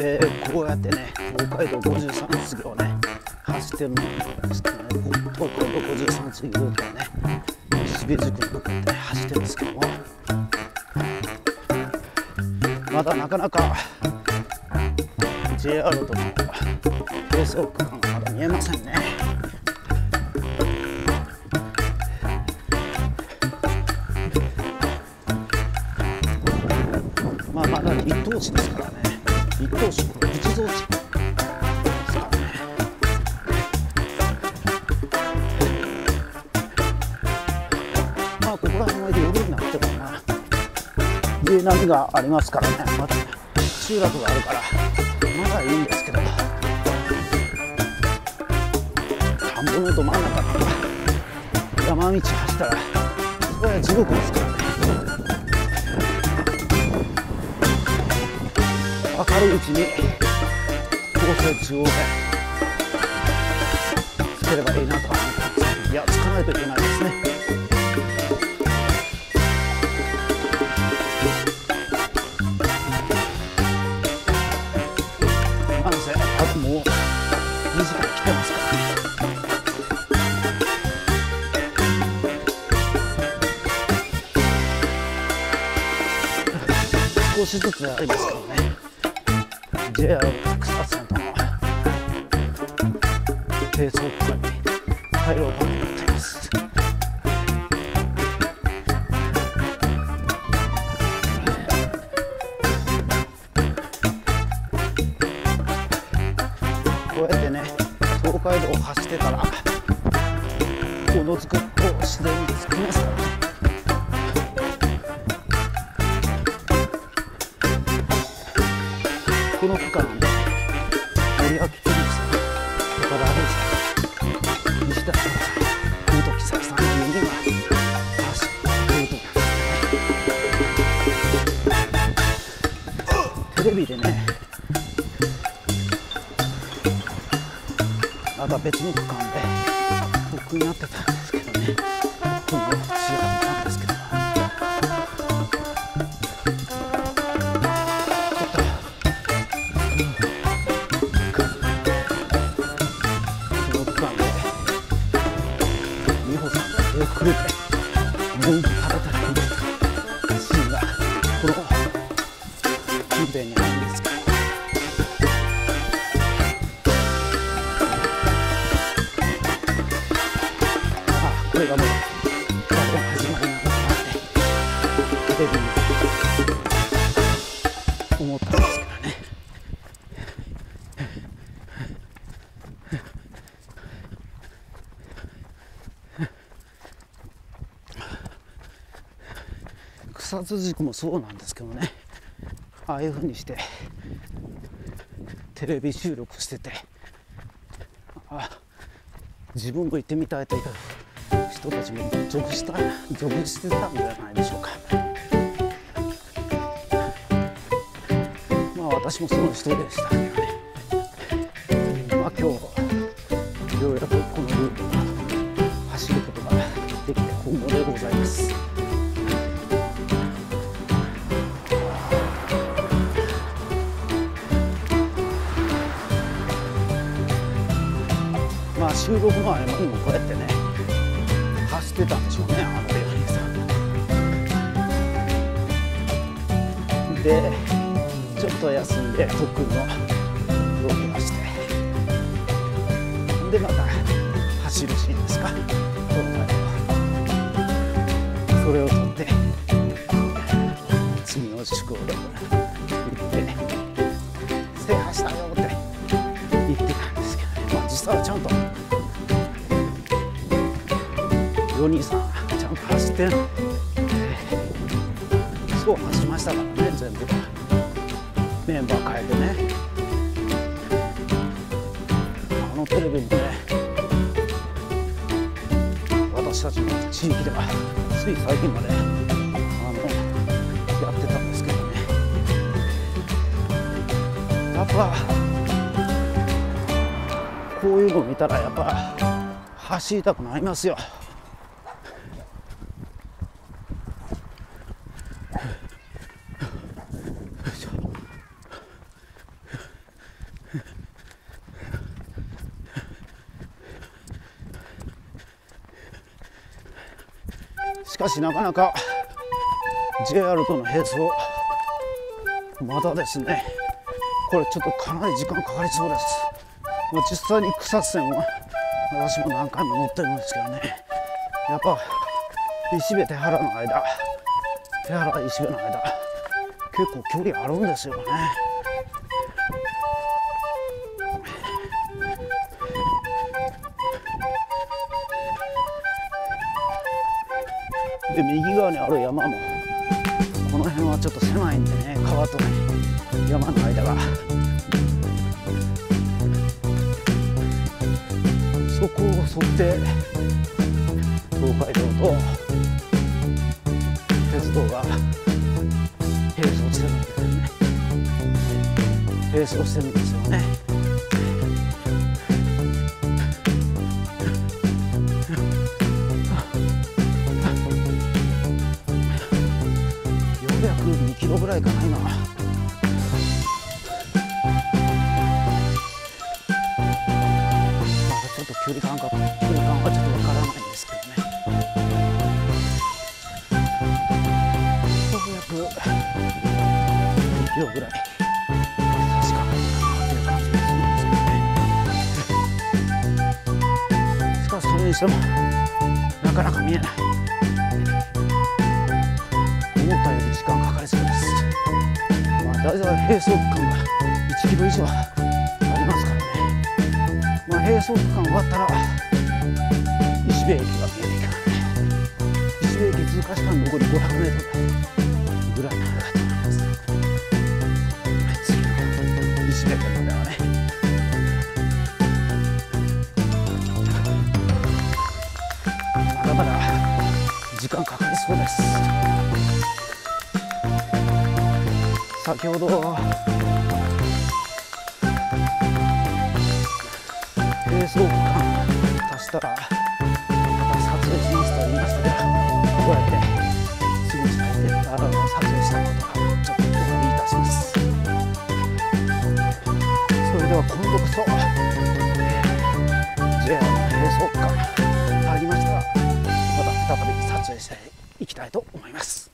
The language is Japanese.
えー、こうやってね東海道53次をね走ってるのですけどね東海道53次ルートをね渋谷塾に向かって走ってるんですけども。まだなかなか JR との並走区間がまだ見えませんね。まあまだ一等地ですからね。一等地これ一等地ですからねまあここら辺は夜になってもな家並みがありますからねまだ集落があるから。まだいいんですけど。田んぼのど真ん中とか山道走ったら。それは地獄ですから。ね明るうちに高速中央でつければいいなといやつかないといけないですね。なんせあともう2時間来てますから。少しずつありますけどね。JR 草津線との冷蔵庫に入ろうと思っていますこうやってね東海道を走ってたらの区間森脇健二さん。岡田歩さん。西田さん。元木咲さん。という人が走るルートなん。ですねテレビでねまた別の区間で特訓やってたをくれて文句食べたりシーンがこの近辺にあるんですけどあこれがもう学校始まりなのかなってテレビ草津塾もそうなんですけどね。ああいうふうにしてテレビ収録しててあ自分も行ってみたいという人たちも続した続してたんじゃないでしょうか。まあ私もその一人でしたけどね。まあ今日ようやく15分前にもこうやってね走ってたんでしょうねあのベリーさん。でちょっと休んで特訓の動きまして。でまた走るシーンですか。それを撮って次の宿を行ってね制覇したよって言ってたんですけど、ね、まあ、実はちゃんとヨニーさんちゃんと走ってそう走りましたからね全部。メンバー変えてね。あのテレビもね私たちの地域ではつい最近まであのやってたんですけどね。やっぱこういうの見たらやっぱ走りたくなりますよ。しかしなかなか JR との並走まだですね。これちょっとかなり時間かかりそうです、ま、実際に草津線は私も何回も乗ってるんですけどね。やっぱ石部手原の間手原石部の間結構距離あるんですよね。で右側にある山もこの辺はちょっと狭いんでね川とね山の間がそこを沿って東海道と鉄道が並走してるんですよね。並走してるんですよね。らいかな今まだちょっと距離感が距離感はちょっとわからないんですけどね。402キロぐらい確かにっていう感じがするんですよねしかしそれにしてもなかなか見えない大体並走区間が1キロ以上ありますからね、まあ、並走区間終わったら石部駅が見えてきます石部駅通過したら残り500メートルぐらいなのかと思います次の石部駅まではねまだまだ時間かかりそうです。先ほど。並走区間足したらまた撮影しますと言いましたけどこうやってすぐに帰ってあの撮影したことがちょっとお詫びいたします。それでは今度こそ JR の並走区間入りましたらまた再び撮影していきたいと思います。